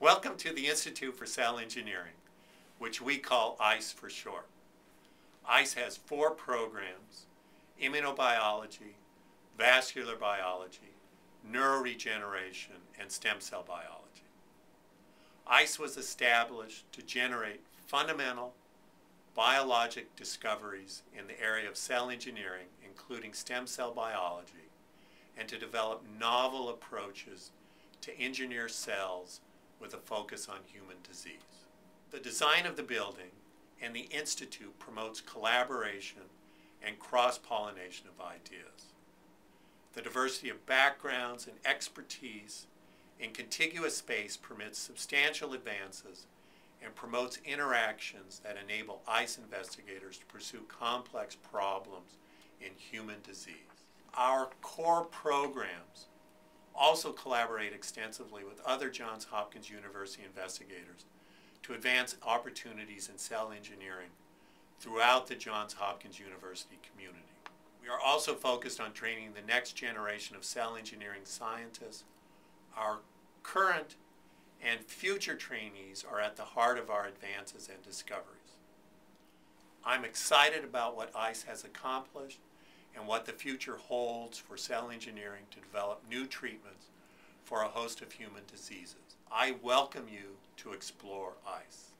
Welcome to the Institute for Cell Engineering, which we call ICE for short. ICE has four programs, immunobiology, vascular biology, neuroregeneration, and stem cell biology. ICE was established to generate fundamental biologic discoveries in the area of cell engineering, including stem cell biology, and to develop novel approaches to engineer cells with a focus on human disease. The design of the building and the Institute promotes collaboration and cross-pollination of ideas. The diversity of backgrounds and expertise in contiguous space permits substantial advances and promotes interactions that enable ICE investigators to pursue complex problems in human disease. Our core programs also collaborate extensively with other Johns Hopkins University investigators to advance opportunities in cell engineering throughout the Johns Hopkins University community. We are also focused on training the next generation of cell engineering scientists. Our current and future trainees are at the heart of our advances and discoveries. I'm excited about what ICE has accomplished and what the future holds for cell engineering to develop new treatments for a host of human diseases. I welcome you to explore ICE.